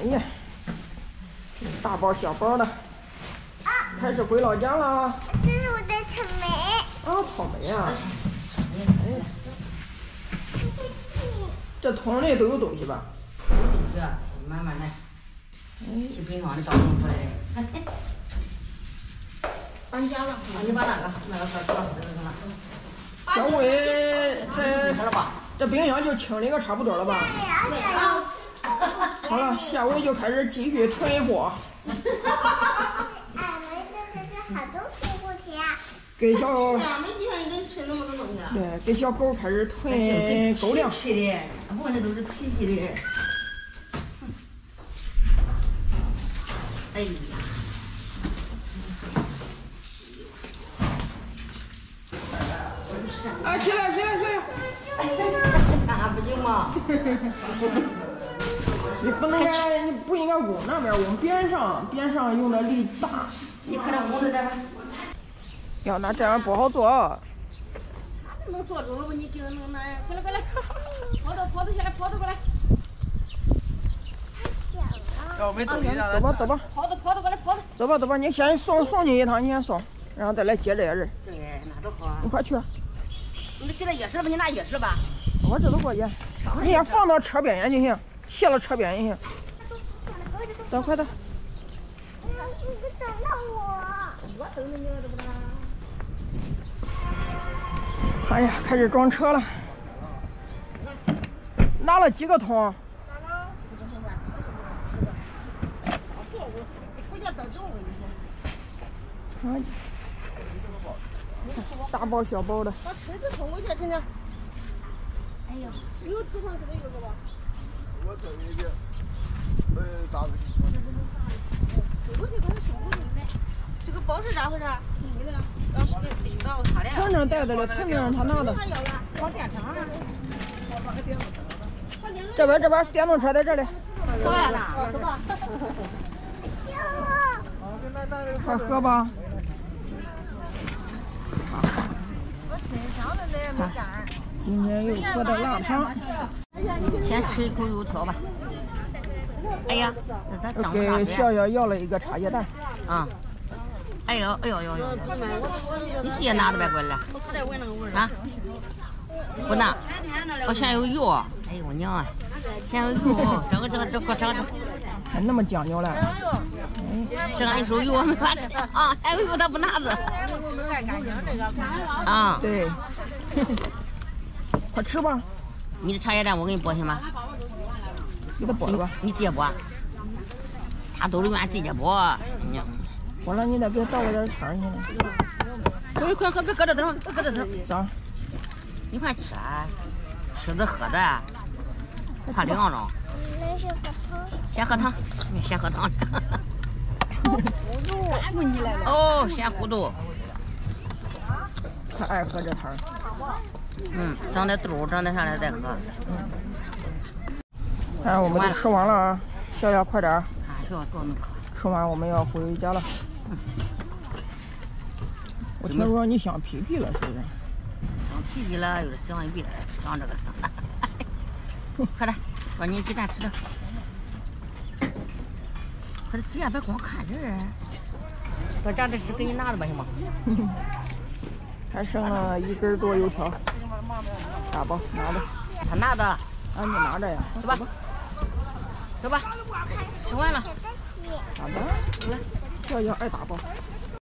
哎呀，大包小包的，开始回老家了。这是我的草莓。啊，草莓啊！哎呀，这桶里都有东西吧？这慢慢来，去冰箱里倒腾出来 的。搬家了，你把那个那个盒装死了。小伟，这？这冰箱就清理个差不多了吧？好了，下回就开始继续囤货。俺们这是好多水果皮啊。给小没地方你吃那么多东西啊？对，给小狗开始囤狗粮。皮的，我，那都是皮皮的。哎呀！啊，起来起来起来！那不行吗？你不能该，你不应该往那边，往边上，边上用的力大。你看这屋子这吧。要那这样不好做。能做住了不？你就能那样。过来过来，跑到跑到下来，跑到过来。要没东西让走吧走吧。跑着跑着过来跑着。走吧走吧，你先送送你一趟，你先送，然后再来接这些人。对，那多好。啊你快去。你给他钥匙了吧？你拿钥匙了吧？我这都过去。你先放到车边沿就行，卸了车边也行。走，快点。等到我。我等着你了，这不能。哎呀，开始装车了。拿了几个桶？拿了四个桶吧，四个。回家倒酒，我跟你说。大包小包的。把车子送过去，成成。哎呦，有储藏室的有个吧？我这里的，呃，咋子？送过去，给他送过去。这个包是咋回事？你的，要是领到他的。团长带的了，团长他拿的。他要了，放电车上了。这边这边电动车在这里。过来了。快喝吧。今天又喝的辣汤。先吃一口油条吧。哎呀，给笑笑要了一个茶叶蛋。啊。哎呦哎呦呦呦！你鞋拿着呗，过来。啊？不拿。我先有油。哎呦我娘啊！先有油，这个这个这个这个。还那么讲究嘞？这俺一手油没法吃啊！还有油他不拿着。啊。对。快吃吧。你的茶叶蛋我给你剥行吗？给他剥了吧。你自己剥。他都是俺自己剥。剥了你再给他倒个点汤去了。快快快，别搁这等，别搁这等。走。你快吃啊！吃的喝的，怕凉着。那是喝汤。先喝汤，先喝汤。糊涂，你来了。哦，先糊涂。他爱喝这汤。嗯，长点肚，长点啥了再喝。哎，我们都吃完了啊，笑笑快点。看笑多能喝。吃完我们要回家了。我听说你想皮皮了，是不是？想皮皮了，有点想一别的，想这个想。快点，把你鸡蛋吃掉。快点急啊，别光看这 儿。把炸的纸给你拿着吧，行吗？还剩了一根多油条，大包拿着。他拿着。啊，你拿着呀。走吧。走吧。吃完了。好的。来，要要爱打包。